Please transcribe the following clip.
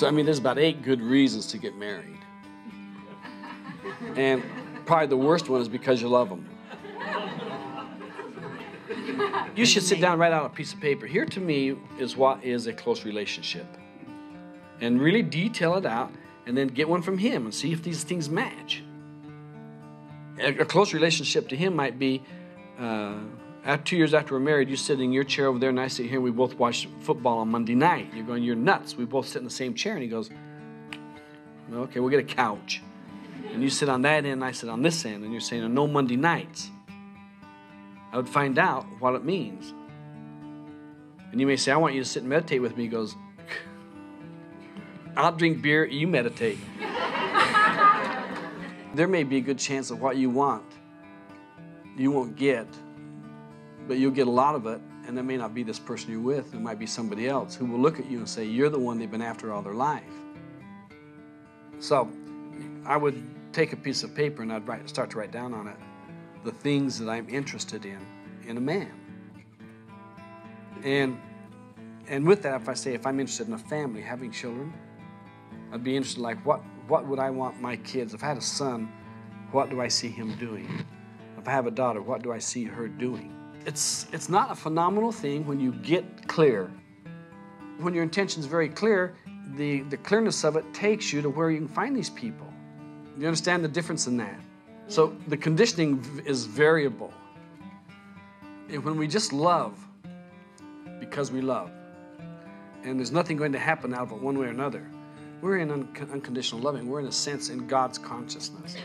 So, I mean, there's about eight good reasons to get married. And probably the worst one is because you love them. You should sit down write out a piece of paper. Here to me is what is a close relationship. And really detail it out and then get one from him and see if these things match. A, a close relationship to him might be uh, after two years after we're married, you sit in your chair over there, and I sit here, and we both watch football on Monday night. You're going, You're nuts. We both sit in the same chair. And he goes, Okay, we'll get a couch. And you sit on that end, and I sit on this end, and you're saying, No Monday nights. I would find out what it means. And you may say, I want you to sit and meditate with me. He goes, I'll drink beer, you meditate. there may be a good chance of what you want you won't get, but you'll get a lot of it, and it may not be this person you're with, it might be somebody else who will look at you and say, You're the one they've been after all their life. So I would take a piece of paper and I'd write, start to write down on it the things that I'm interested in in a man. And and with that, if I say if I'm interested in a family, having children, I'd be interested like what what would I want my kids? If I had a son, what do I see him doing? If I have a daughter, what do I see her doing? It's it's not a phenomenal thing when you get clear. When your intention is very clear, the, the clearness of it takes you to where you can find these people. You understand the difference in that? So the conditioning is variable. When we just love because we love, and there's nothing going to happen out of it one way or another, we're in un- unconditional loving. We're in a sense in God's consciousness.